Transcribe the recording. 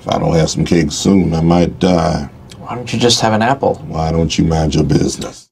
If I don't have some cake soon, I might die. Why don't you just have an apple? Why don't you mind your business?